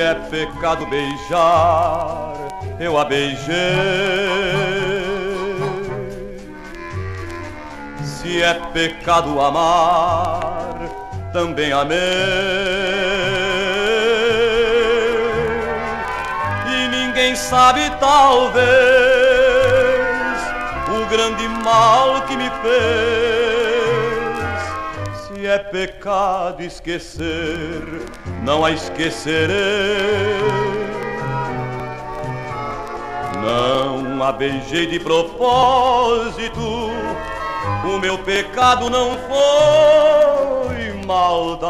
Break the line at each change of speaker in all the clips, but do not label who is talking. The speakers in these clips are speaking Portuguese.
é pecado beijar, eu a beijei. Se é pecado amar, também amei. E ninguém sabe, talvez, o grande mal que me fez. Se é pecado esquecer, não a esquecerei. Não a beijei de propósito, o meu pecado não foi maldade.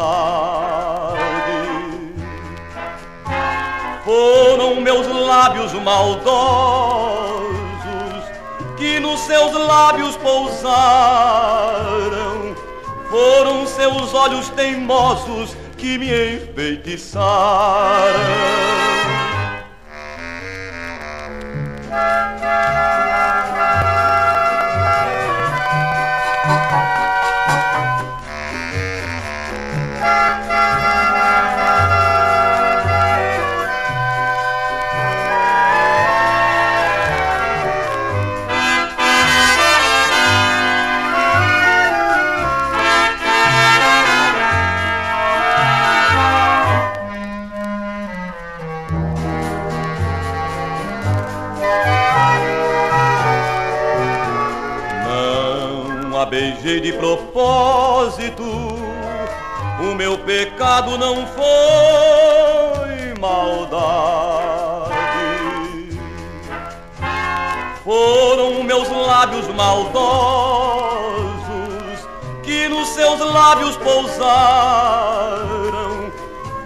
Foram meus lábios maldosos que nos seus lábios pousaram. Foram seus olhos teimosos que me enfeitiçaram. Beijei de propósito, o meu pecado não foi maldade. Foram meus lábios maldosos que nos seus lábios pousaram.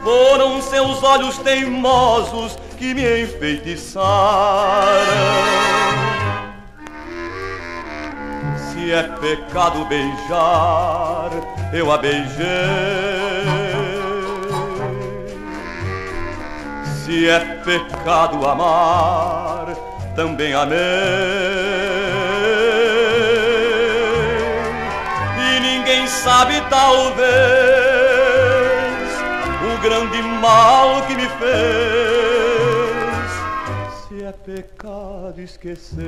Foram seus olhos teimosos que me enfeitiçaram. Se é pecado beijar, eu a beijei. Se é pecado amar, também amei. E ninguém sabe, talvez, o grande mal que me fez. É pecado esquecer,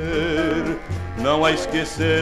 não a esquecerei.